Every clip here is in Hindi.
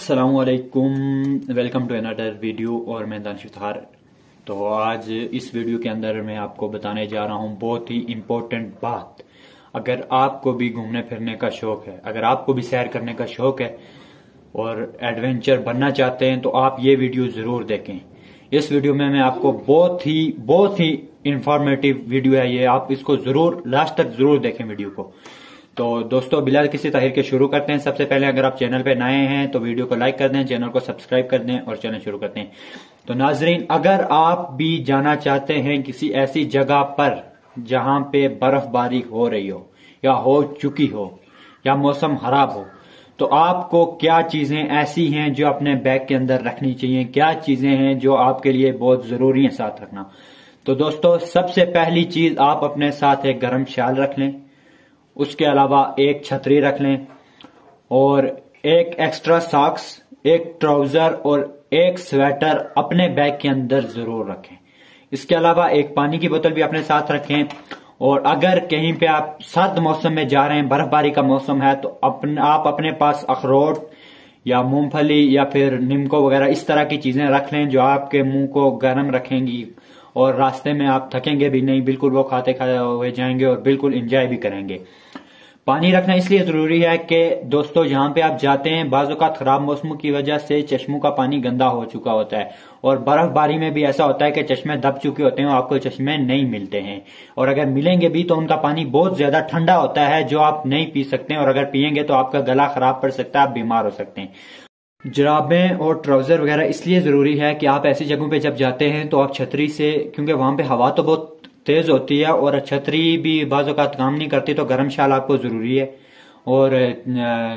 असलकुम वेलकम टू अनदर वीडियो और मैं दानिश तो आज इस वीडियो के अंदर मैं आपको बताने जा रहा हूँ बहुत ही इम्पोर्टेंट बात। अगर आपको भी घूमने फिरने का शौक है, अगर आपको भी सैर करने का शौक है और एडवेंचर बनना चाहते हैं तो आप ये वीडियो ज़रूर देखें। इस वीडियो में मैं आपको बहुत ही बहुत ही इंफॉर्मेटिव वीडियो है ये। आप इसको ज़रूर लास्ट तक ज़रूर देखें वीडियो को। तो दोस्तों बिला किसी ताहिर के शुरू करते हैं। सबसे पहले अगर आप चैनल पे नए हैं तो वीडियो को लाइक कर दें, चैनल को सब्सक्राइब कर दें और चैनल शुरू करते हैं। तो नाजरीन, अगर आप भी जाना चाहते हैं किसी ऐसी जगह पर जहाँ पे बर्फबारी हो रही हो, या हो चुकी हो, या मौसम खराब हो तो आपको क्या चीज़ें ऐसी हैं जो अपने बैग के अंदर रखनी चाहिए? क्या चीज़ें हैं जो आपके लिए बहुत ज़रूरी है साथ रखना? तो दोस्तों, सबसे पहली चीज़ आप अपने साथ एक गर्म शाल रख लें। उसके अलावा एक छतरी रख लें और एक एक्स्ट्रा सॉक्स एक ट्राउज़र और एक स्वेटर अपने बैग के अंदर ज़रूर रखें। इसके अलावा एक पानी की बोतल भी अपने साथ रखें और अगर कहीं पे आप सर्द मौसम में जा रहे हैं, बर्फबारी का मौसम है तो अपने, आप अपने पास अखरोट या मूंगफली या फिर निमको वगैरह इस तरह की चीज़ें रख लें जो आपके मुँह को गर्म रखेंगी और रास्ते में आप थकेंगे भी नहीं, बिल्कुल वो खाते खाते हुए जाएँगे और बिल्कुल इंजॉय भी करेंगे। पानी रखना इसलिए ज़रूरी है कि दोस्तों यहाँ पे आप जाते हैं बाजू का खराब मौसम की वजह से चश्मों का पानी गंदा हो चुका होता है। और बर्फबारी में भी ऐसा होता है कि चश्मे दब चुके होते हैं और आपको चश्मे नहीं मिलते हैं। और अगर मिलेंगे भी तो उनका पानी बहुत ज़्यादा ठंडा होता है जो आप नहीं पी सकते और अगर पियेंगे तो आपका गला खराब पड़ सकता है, आप बीमार हो सकते हैं। जराबें और ट्राउज़र वगैरह इसलिए ज़रूरी है कि आप ऐसी जगहों पे जब जाते हैं तो आप छतरी से, क्योंकि वहाँ पे हवा तो बहुत तेज होती है और छतरी भी बाजू का काम नहीं करती तो गर्म शाल आपको ज़रूरी है। और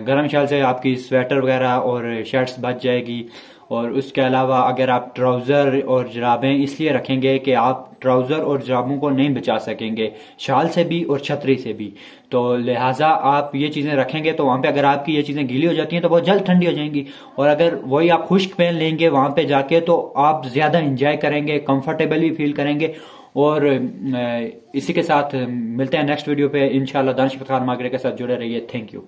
गर्म शाल से आपकी स्वेटर वगैरह और शर्ट्स बच जाएगी। और उसके अलावा अगर आप ट्राउज़र और जराबें इसलिए रखेंगे कि आप ट्राउज़र और जराबों को नहीं बचा सकेंगे, शाल से भी और छतरी से भी। तो लिहाजा आप ये चीज़ें रखेंगे तो वहाँ पे अगर आपकी ये चीज़ें गीली हो जाती हैं तो बहुत जल्द ठंडी हो जाएँगी। और अगर वही आप खुश्क पहन लेंगे वहाँ पे जाके तो आप ज़्यादा इंजॉय करेंगे कंफर्टेबल फील करेंगे और इसी के साथ मिलते हैं नेक्स्ट वीडियो पे। इंशाल्लाह दानिश खान मागरे के साथ जुड़े रहिए। Thank you